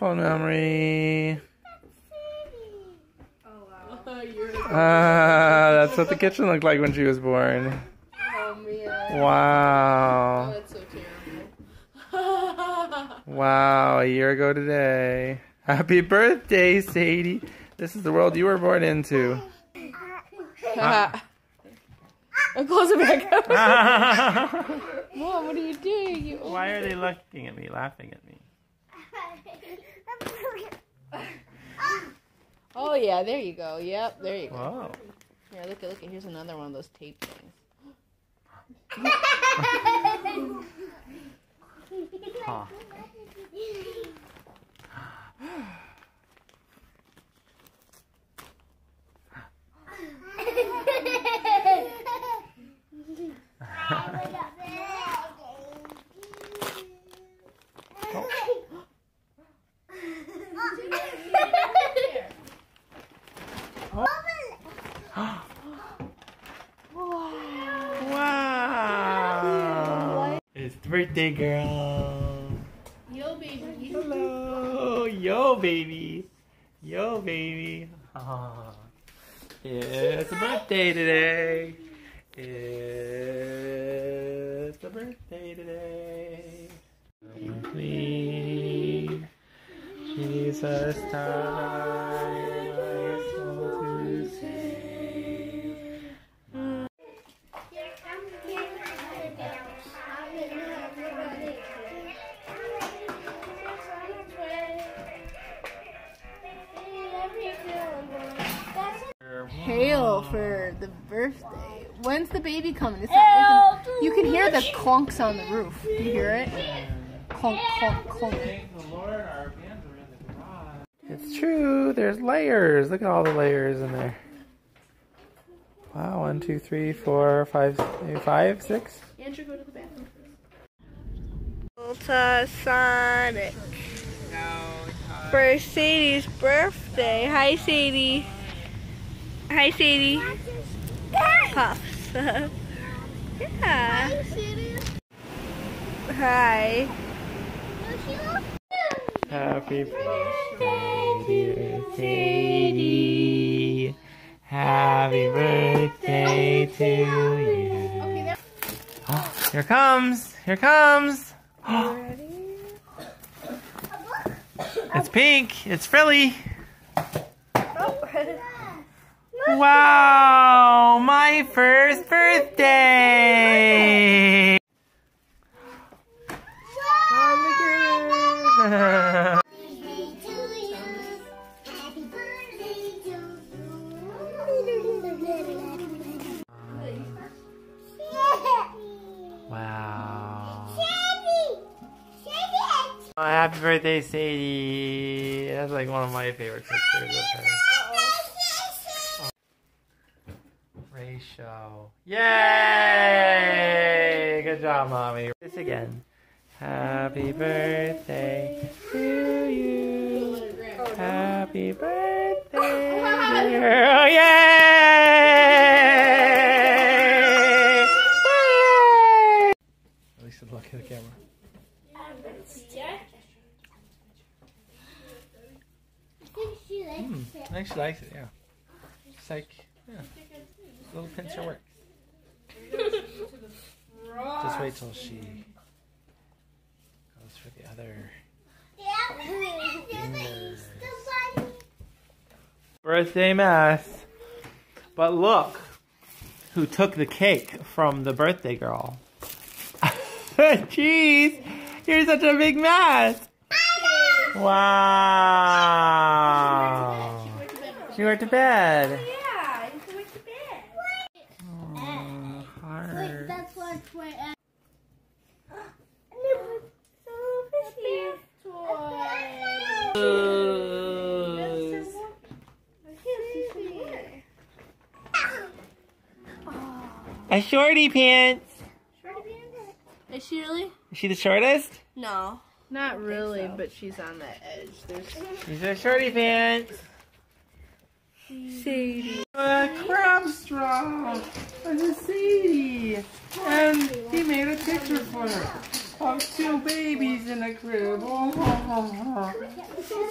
phone memory. Oh wow. Ah, that's what the kitchen looked like when she was born. oh man. Oh, Wow. so terrible. Wow, a year ago today. Happy birthday, Sadie. This is the world you were born into. I'll close it back up. Mom, what are you doing? You are they looking at me, laughing at me? Oh yeah, there you go. Yep, there you go. Whoa. Here, look at look at here's another one of those tape things. Huh. Wow. It's birthday girl. Yo baby. Hello. Yo, baby. Yo, baby. It's a birthday today. It's a birthday today. Please, Jesus died Hail for the birthday. When's the baby coming? It's not making, you can hear the clonks on the roof. Do you hear it? Clonk, clonk, clonk. Thank the Lord, our bands are in the garage. It's true. There's layers. Look at all the layers in there. Wow. One, two, three, four, five, maybe five, six. Andrew, go to the bathroom. Ultrasonic. For Sadie's birthday. Hi, Sadie. Hi, Sadie. Puffs. yeah. Hi. Happy birthday, dear Sadie. Happy birthday to you. Oh, here comes. Here comes. It's pink. It's frilly. Wow, my first birthday. Look at it. Wow. Oh, happy birthday, Sadie. That's like one of my favorite pictures of her. Ratio. Yay! Good job, Mommy. This again. Happy birthday to you. Happy birthday. Oh, yay! Yay! At least look at the camera. Mm, I think she likes it, yeah. It's like, yeah. Little pincer works. Just wait till she goes for the other fingers. Birthday mess. But look who took the cake from the birthday girl. Jeez, you're such a big mess. Wow. She went to bed. Oh, That's what toy. A shorty pants. Is she really? Is she the shortest? No. Not really, but she's on the edge. There's She's a shorty pants. Sadie. A crab straw. And a Sadie. And he made a picture for her. of two babies in a crib. Oh,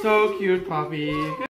so cute, puppy.